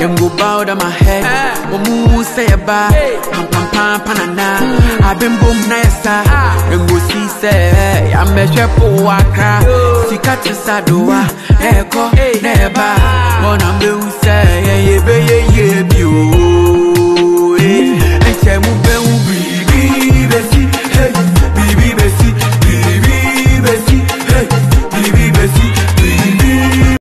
Them go bow down my head. Say a. Pam pam pam panana. I been boom nessa. Them go see say. I measure for waka. Sika to sadoa. Echo neba. Ah. One am the say. Yeah yeah yeah yeah.